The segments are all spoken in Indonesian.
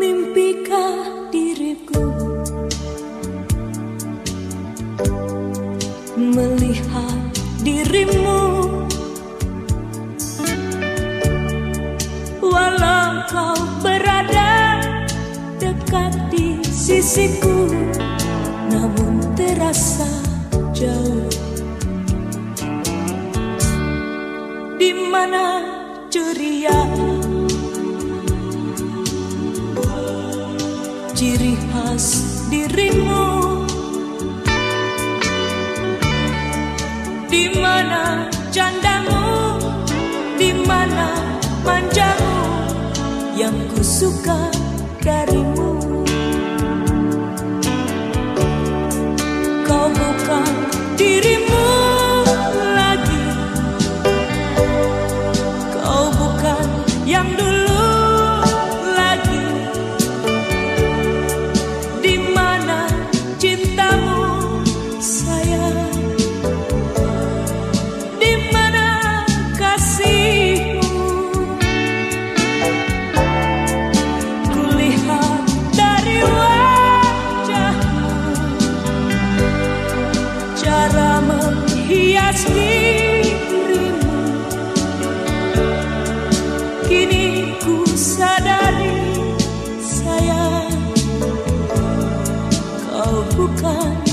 Mimpikah diriku. Melihat dirimu. Walau kau berada dekat di sisiku Namun terasa jauh Di mana ceria? Ciri khas dirimu. Di mana candamu? Di mana manjamu? Yang ku suka darimu. Kau bukan dirimu hias dirimu. Kini ku sadari sayang Kau bukan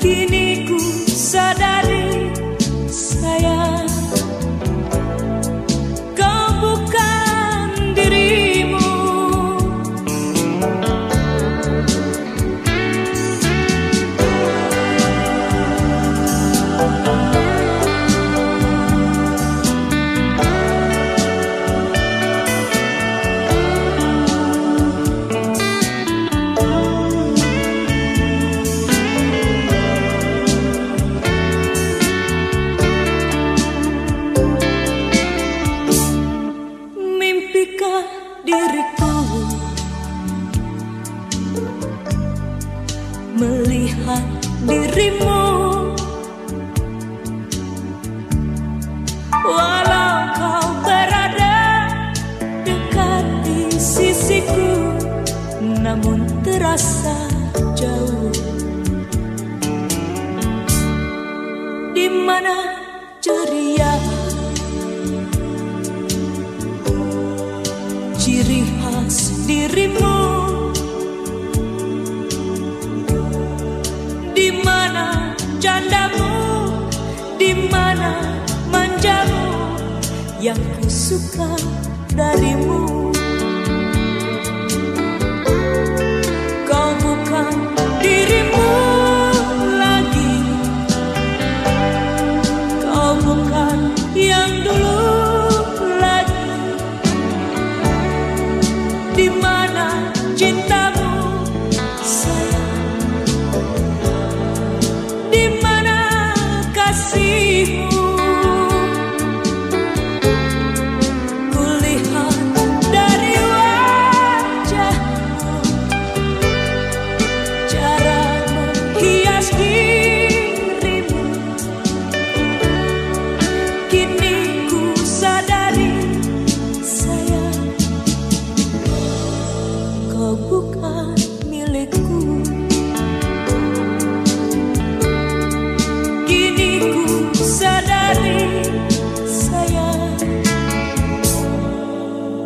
diriku dirimu. Walau kau berada dekat di sisiku namun terasa jauh. Di mana ceria? Ciri khas dirimu yang ku suka darimu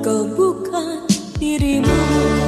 kau bukan dirimu